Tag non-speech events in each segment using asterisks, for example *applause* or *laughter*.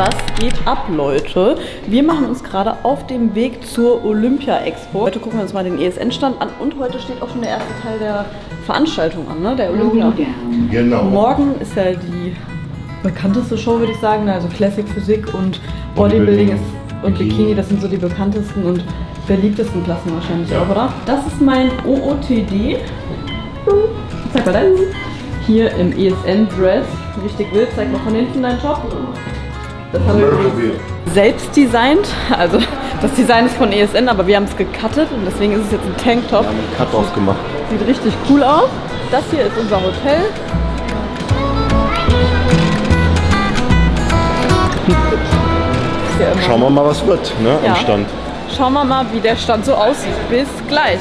Was geht ab, Leute? Wir machen uns gerade auf dem Weg zur Olympia-Expo. Heute gucken wir uns mal den ESN-Stand an und heute steht auch schon der erste Teil der Veranstaltung an, ne? der Olympia. Genau. Morgen ist ja die bekannteste Show, würde ich sagen. Also Classic Physik und Bodybuilding ist, und Bikini, das sind so die bekanntesten und beliebtesten Klassen wahrscheinlich auch, oder? Das ist mein OOTD. Zeig mal deinen. Hier im ESN-Dress. Richtig wild. Zeig mal von hinten deinen Job. Das haben wir selbst designt. Also *laughs* das Design ist von ESN, aber wir haben es gecuttet und deswegen ist es jetzt ein Tanktop. Wir haben einen Cut ausgemacht. Sieht richtig cool aus. Das hier ist unser Hotel. Ja Schauen wir mal, was wird, ne? Ja. Am Stand. Schauen wir mal, wie der Stand so aussieht. Bis gleich.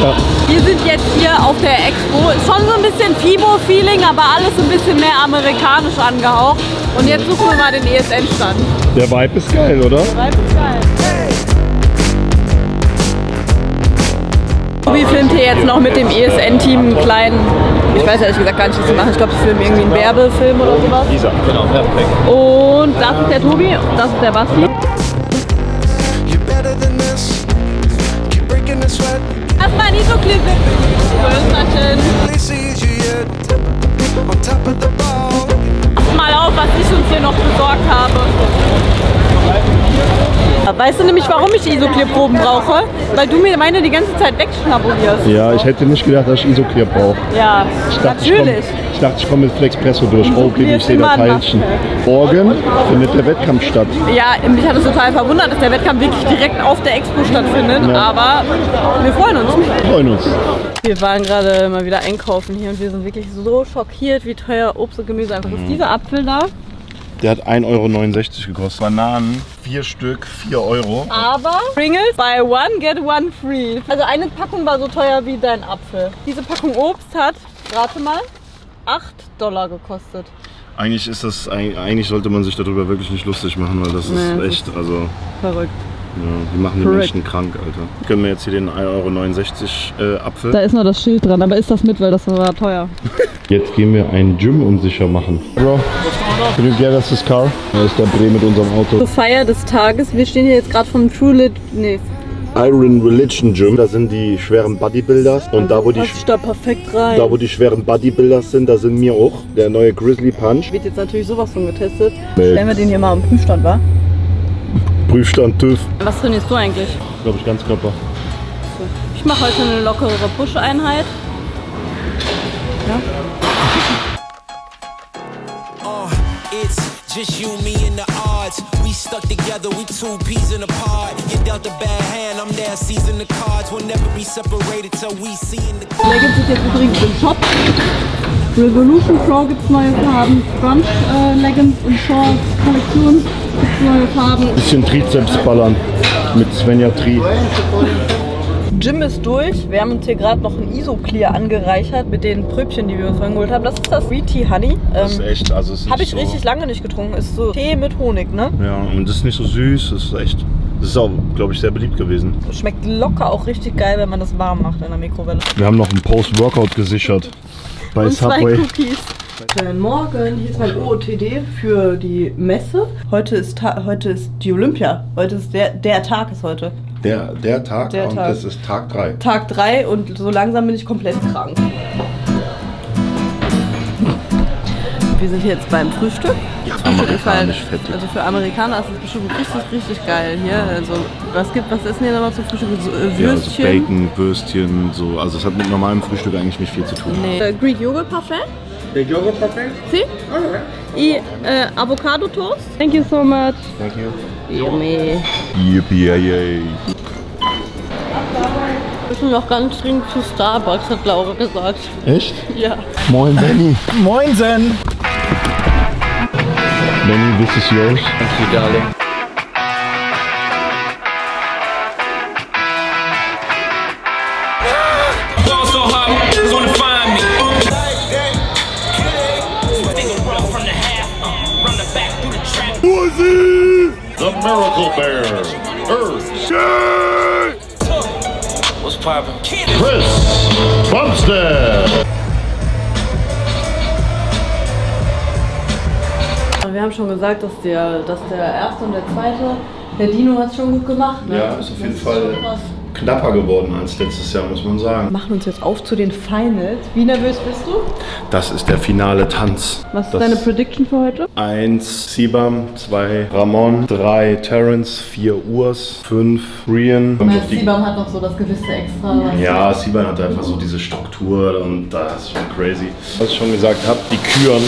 Ja. Wir sind jetzt hier auf der Expo. Schon so ein bisschen FIBO-Feeling, aber alles ein bisschen mehr amerikanisch angehaucht. Und jetzt suchen wir mal den ESN-Stand. Der Vibe ist geil, oder? Vibe ist geil. Tobi filmt hier jetzt noch mit dem ESN-Team einen kleinen, ich weiß ehrlich gesagt gar nicht, was sie machen. Ich glaube, sie filmen irgendwie einen Werbefilm oder sowas. Dieser. Genau, perfekt. Und das ist der Tobi, das ist der Basti. Noch besorgt habe. Weißt du nämlich, warum ich Isoclear-Proben brauche? Weil du mir meine die ganze Zeit wegschnabullierst. Ja, ich hätte nicht gedacht, dass ich Isoclear brauche. Ja, Ich dachte, ich komme natürlich. ich, dachte, ich komm mit Flexpresso durch. Oh, okay, ich sehe da Teilchen. Morgen findet der Wettkampf statt. Ja, mich hat es total verwundert, dass der Wettkampf wirklich direkt auf der Expo stattfindet. Ja. Aber wir freuen uns. Wir freuen uns. Wir waren gerade mal wieder einkaufen hier und wir sind wirklich so schockiert, wie teuer Obst und Gemüse einfach ist. Dieser Apfel da. Der hat 1,69 Euro gekostet. Bananen, vier Stück, 4 Euro. Aber Pringles, buy one, get one free. Also eine Packung war so teuer wie dein Apfel. Diese Packung Obst hat, rate mal, 8 Dollar gekostet. Eigentlich ist das, eigentlich sollte man sich darüber wirklich nicht lustig machen, weil das Nee, ist das echt, also, Verrückt. ja, die machen die Correct. Menschen krank, Alter. Können wir jetzt hier den 1,69 Euro äh, Apfel? Da ist noch das Schild dran, aber ist das mit, weil das war teuer. *laughs* Jetzt gehen wir ein Gym unsicher machen. Bro, can you get us this car? Da ist der Bre mit unserem Auto. Zur Feier des Tages, wir stehen hier jetzt gerade vom True Lit, nee, Iron Religion Gym, da sind die schweren Bodybuilders und da wo die, da perfekt rein. da wo die schweren Bodybuilders sind, da sind wir auch. Der neue Grizzly Punch. Wird jetzt natürlich sowas von getestet. Nee. Stellen wir den hier mal am Prüfstand, wa? Prüfstand TÜV. Was trainierst du eigentlich? Glaube ich, ganz Körper. Ich mache heute eine lockere Push-Einheit. Uh, just you, me, and the odds. We stuck together, we two peas in a pod. You dealt a bad hand, I'm there, seizing the cards. We'll never be separated till we see in the Leggings sind jetzt übrigens im Shop. Revolution Pro gibt's neue Farben. Crunch äh, Leggings und Shorts Kollektion gibt's neue Farben. Bisschen Trizeps ballern mit Svenja Tri. Gym ist durch. Wir haben uns hier gerade noch ein Isoclear angereichert mit den Pröbchen, die wir uns vorhin geholt haben. Das ist das Sweet Tea Honey. Das ist Ähm, echt, also es ist Habe ich so, richtig lange nicht getrunken. Ist so Tee mit Honig, ne? Ja, und das ist nicht so süß, das ist echt. Das ist auch, glaube ich, sehr beliebt gewesen. Schmeckt locker auch richtig geil, wenn man das warm macht in der Mikrowelle. Wir haben noch einen Post-Workout gesichert. *laughs* Bei Und zwei Subway. Cookies. Schönen Morgen, hier ist mein OOTD für die Messe. Heute ist, Ta heute ist die Olympia. Heute ist der, der Tag ist heute. Der, der Tag Der und Tag. es ist Tag 3. Tag 3 und so langsam bin ich komplett krank. Wir sind jetzt beim Frühstück. Ja, Frühstück ist halt, amerikanisch fettig. also für Amerikaner ist es bestimmt richtig, richtig geil hier. Also was gibt, was essen hier nochmal zum Frühstück? So, äh, Ja, also Würstchen? Bacon, Würstchen, so. Also es hat mit normalem Frühstück eigentlich nicht viel zu tun. Nee. Äh, Greek Yogurt Parfait? Greek yogurt parfait? Sí? Y äh, Avocado Toast? Thank you so much. Thank you. Yummy. Yippie, yay. Wir müssen noch ganz dringend zu Starbucks, hat Laura gesagt. Echt? Ja. Moin, Benny. Moinsen! Benny, this is yours. Thank you, darling. Bear. Earth. What's poppin'? Chris Bumstead. wir haben schon gesagt, dass der, dass der erste und der zweite, der Dino hat es schon gut gemacht. Ne? Ja, ist auf jeden Das Fall. Knapper geworden als letztes Jahr, muss man sagen. Wir machen uns jetzt auf zu den Finals. Wie nervös bist du? Das ist der finale Tanz. Was ist das deine Prediction für heute? Eins Sibam, zwei Ramon, drei Terrence, vier Urs, fünf Rian. Die- Sibam hat noch so das gewisse Extra. Ja, Siban hat einfach so diese Struktur und das ist schon crazy. Was ich schon gesagt habe, die Küren,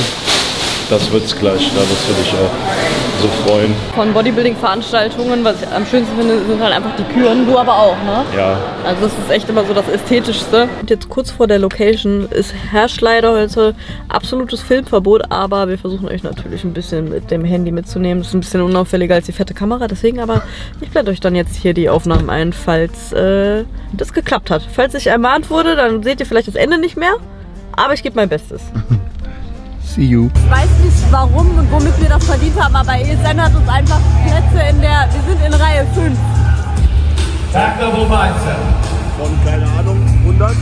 das wird's gleich, da wirst du dich auch so freuen. Von Bodybuilding-Veranstaltungen, was ich am schönsten finde, sind halt einfach die Küren. Du aber auch, ne? Ja, Also das ist echt immer so das Ästhetischste. Und jetzt kurz vor der Location. Es herrscht leider heute absolutes Filmverbot, aber wir versuchen euch natürlich ein bisschen mit dem Handy mitzunehmen. Das ist ein bisschen unauffälliger als die fette Kamera, deswegen aber ich blende euch dann jetzt hier die Aufnahmen ein, falls äh, das geklappt hat. Falls ich ermahnt wurde, dann seht ihr vielleicht das Ende nicht mehr, aber ich gebe mein Bestes. *laughs* see you. Ich weiß nicht warum und womit wir das verdient haben, aber ESN hat uns einfach Plätze in der, wir sind in Reihe 5. Tactical mindset. Von, keine Ahnung, 100?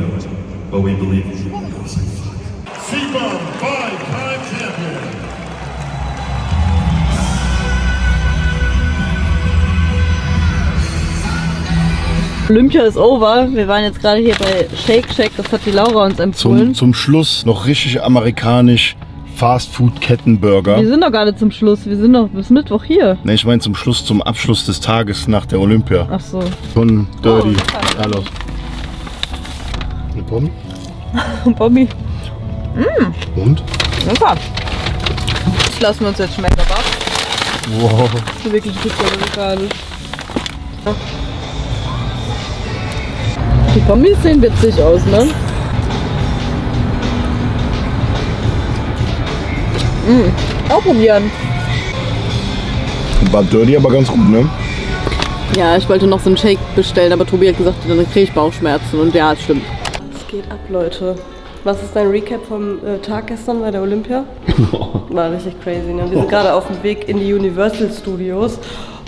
Do. But we believe in you. I was like, fuck. Seabum, five-time champion. Olympia ist over. Wir waren jetzt gerade hier bei Shake Shack, das hat die Laura uns empfohlen. Zum, zum Schluss noch richtig amerikanisch Fast-Food-Kettenburger. wir sind doch gerade zum Schluss, wir sind doch bis Mittwoch hier. Ne, ich meine zum Schluss, zum Abschluss des Tages nach der Olympia. Ach so. Von Dirty. Oh, Carlos. Eine Pommes? *laughs* Bobby, Und? super. Das lassen wir uns jetzt schmecken, aber Wow. das ist wirklich gut amerikanisch. Ja. Die Pommes sehen witzig aus, ne? Mm, auch probieren. War Dirty aber ganz gut, ne? Ja, ich wollte noch so einen Shake bestellen, aber Tobi hat gesagt, dann kriege ich Bauchschmerzen und ja, stimmt. Was geht ab, Leute? Was ist dein Recap vom äh, Tag gestern bei der Olympia? *laughs* War richtig crazy, ne? Wir sind gerade auf dem Weg in die Universal Studios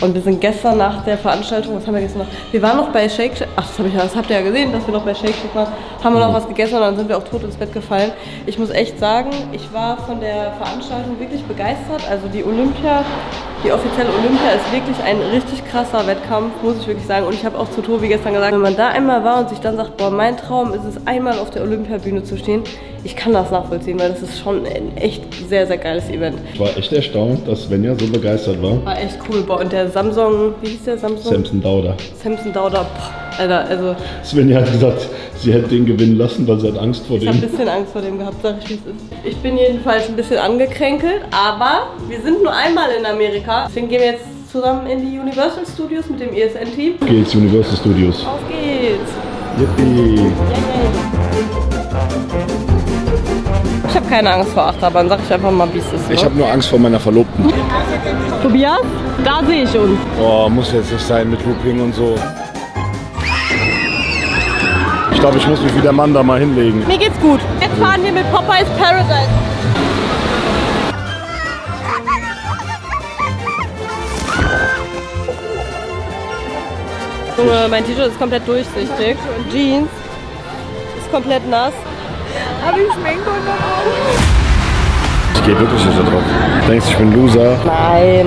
und wir sind gestern nach der Veranstaltung, was haben wir gestern noch? Wir waren noch bei Shake Shack, ach, das, hab ich, ja- das habt ihr ja gesehen, dass wir noch bei Shake Shack waren, haben wir noch was gegessen und dann sind wir auch tot ins Bett gefallen. Ich muss echt sagen, ich war von der Veranstaltung wirklich begeistert. Also die Olympia, die offizielle Olympia ist wirklich ein richtig krasser Wettkampf, muss ich wirklich sagen. Und ich habe auch zu Tobi gestern gesagt, wenn man da einmal war und sich dann sagt, boah, mein Traum ist es, einmal auf der Olympiabühne zu stehen, ich kann das nachvollziehen, weil das ist schon ein echt sehr, sehr geiles Event. Ich war echt erstaunt, dass Svenja so begeistert war. War echt cool. Boah, und der Samsung, wie hieß der Samsung? Samson Dauder. Samson Dauder. Boah, Alter, also Svenja hat gesagt, sie hätte den gewinnen lassen, weil sie hat Angst vor ich habe ein dem. bisschen Angst vor dem gehabt, sag ich wie es ist. Ich bin jedenfalls ein bisschen angekränkelt, aber wir sind nur einmal in Amerika. Deswegen gehen wir jetzt zusammen in die Universal Studios mit dem ESN-Team. Geht's Universal Studios. Auf geht's! Yippie. Ich habe keine Angst vor Achterbahn, sag ich einfach mal, wie es ist. Ich ne? habe nur Angst vor meiner Verlobten. Tobias, da sehe ich uns. Oh, muss jetzt nicht sein mit Looping und so. Ich glaube, ich muss mich wie der Mann da mal hinlegen. Mir geht's gut. Jetzt fahren wir mit Popeyes Paradise. Junge, mein T-Shirt ist komplett durchsichtig. Jeans ist komplett nass. Hab ich Schminke unter Ich gehe wirklich nicht da drauf. Du denkst, ich bin Loser. Nein.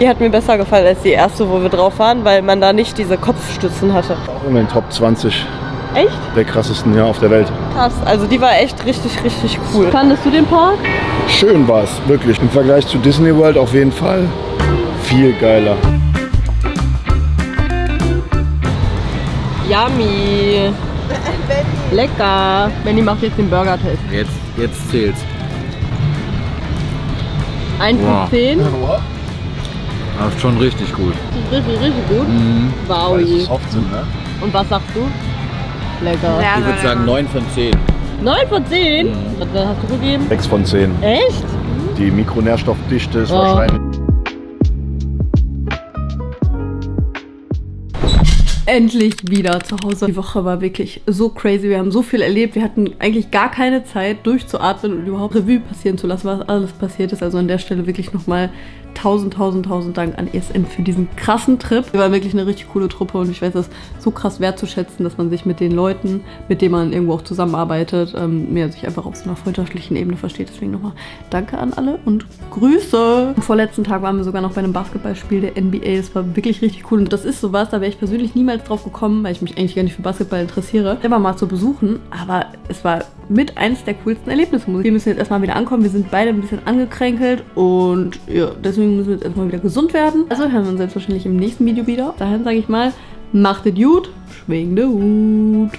Die hat mir besser gefallen als die erste, wo wir drauf waren, weil man da nicht diese Kopfstützen hatte. Auch in den Top 20 Echt? der krassesten ja, auf der Welt. Krass. Also die war echt richtig, richtig cool. Fandest du den Park? Schön war es, wirklich. Im Vergleich zu Disney World auf jeden Fall viel geiler. Yummy. Lecker. Benny macht jetzt den Burger-Test. Jetzt, jetzt zählt's. 1 von Wow. 10. Aber schon richtig gut. Richtig, richtig gut. Wow. soft sind, ne? Und was sagst du? Lecker. Ich würde sagen 9 von 10. 9 von 10? Was hast du gegeben? 6 von 10. Echt? Die Mikronährstoffdichte ist Oh. wahrscheinlich. Endlich wieder zu Hause. Die Woche war wirklich so crazy. Wir haben so viel erlebt. Wir hatten eigentlich gar keine Zeit durchzuatmen und überhaupt Revue passieren zu lassen, was alles passiert ist. Also an der Stelle wirklich nochmal tausend, tausend, tausend Dank an ESN für diesen krassen Trip. Wir waren wirklich eine richtig coole Truppe und ich weiß das so krass wertzuschätzen, dass man sich mit den Leuten, mit denen man irgendwo auch zusammenarbeitet, ähm, mehr sich einfach auf so einer freundschaftlichen Ebene versteht. Deswegen nochmal Danke an alle und Grüße. Am vorletzten Tag waren wir sogar noch bei einem Basketballspiel der NBA. Das war wirklich richtig cool. Und das ist sowas, da wäre ich persönlich niemals drauf gekommen, weil ich mich eigentlich gar nicht für Basketball interessiere, selber mal zu besuchen. Aber es war mit eins der coolsten Erlebnisse. Wir müssen jetzt erstmal wieder ankommen. Wir sind beide ein bisschen angekränkelt und ja, deswegen müssen wir jetzt erstmal wieder gesund werden. Also hören wir uns selbstverständlich im nächsten Video wieder. Dahin sage ich mal, macht es gut, schwingende Hut.